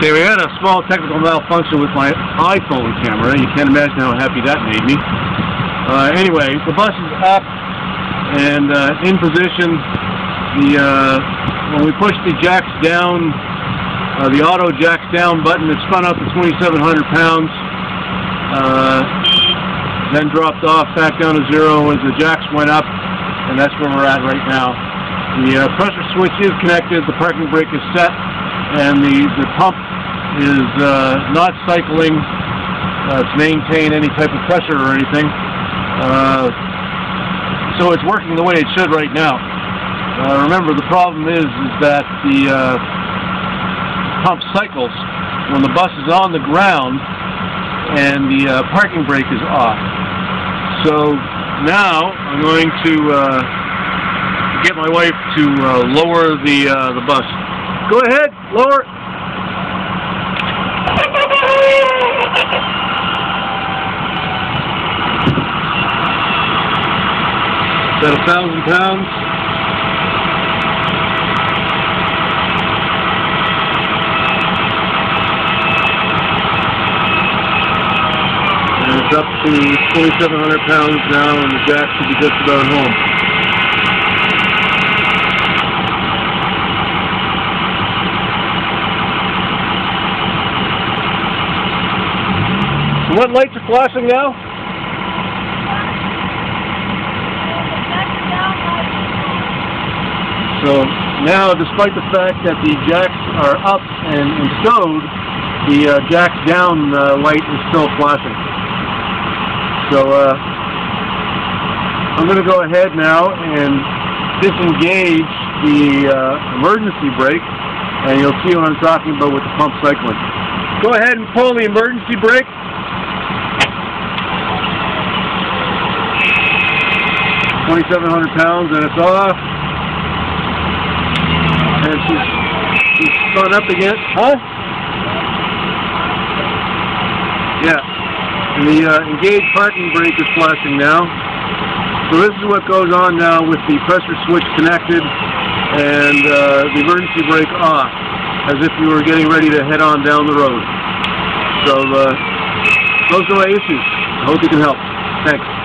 Okay, we had a small technical malfunction with my iPhone camera. You can't imagine how happy that made me. Uh, anyway, the bus is up and uh, in position. The uh, when we push the jacks down, uh, the auto jacks down button, it spun up to 2,700 pounds. Uh, then dropped off back down to zero as the jacks went up, and that's where we're at right now. The uh, pressure switch is connected, the parking brake is set, and the, the pump is uh, not cycling uh, to maintain any type of pressure or anything. Uh, so it's working the way it should right now. Uh, remember, the problem is, is that the uh, pump cycles when the bus is on the ground and the uh, parking brake is off. So now I'm going to get my wife to lower the the bus. Go ahead, lower. About a thousand pounds. And it's up to 2,700 pounds now, and the jack should be just about home. What lights are flashing now? So now, despite the fact that the jacks are up and, and stowed, the uh, jacks down uh, light is still flashing. So uh, I'm going to go ahead now and disengage the uh, emergency brake, and you'll see what I'm talking about with the pump cycling. Go ahead and pull the emergency brake. 2,700 pounds, and it's off. And she's, she's spun up again. Huh? Yeah. And the uh, engaged parking brake is flashing now. So this is what goes on now with the pressure switch connected and uh, the emergency brake off, as if you were getting ready to head on down the road. So uh, those are my issues. I hope you can help. Thanks.